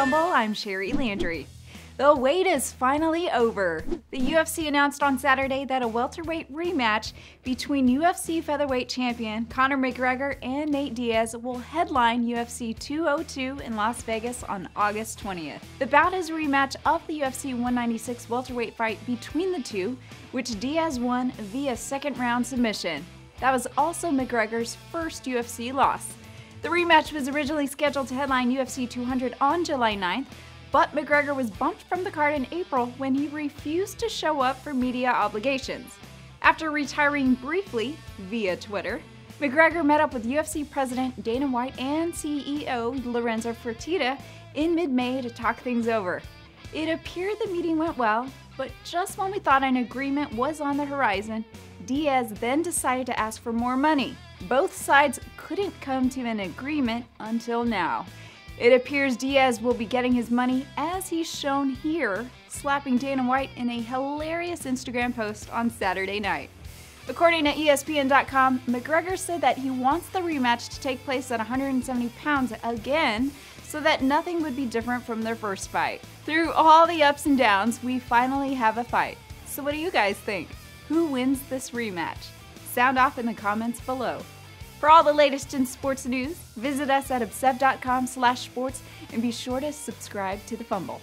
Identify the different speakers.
Speaker 1: Fumble. I'm Sherry Landry. The wait is finally over. The UFC announced on Saturday that a welterweight rematch between UFC featherweight champion Conor McGregor and Nate Diaz will headline UFC 202 in Las Vegas on August 20th. The bout is a rematch of the UFC 196 welterweight fight between the two, which Diaz won via second round submission. That was also McGregor's first UFC loss. The rematch was originally scheduled to headline UFC 200 on July 9th, but McGregor was bumped from the card in April when he refused to show up for media obligations. After retiring briefly via Twitter, McGregor met up with UFC President Dana White and CEO Lorenzo Fertitta in mid May to talk things over. It appeared the meeting went well, but just when we thought an agreement was on the horizon, Diaz then decided to ask for more money. Both sides couldn't come to an agreement until now. It appears Diaz will be getting his money as he's shown here, slapping Dana White in a hilarious Instagram post on Saturday night. According to ESPN.com, McGregor said that he wants the rematch to take place at 170 pounds again so that nothing would be different from their first fight. Through all the ups and downs, we finally have a fight. So, what do you guys think? Who wins this rematch? Sound off in the comments below. For all the latest in sports news, visit us at obsev.com slash sports and be sure to subscribe to The Fumble.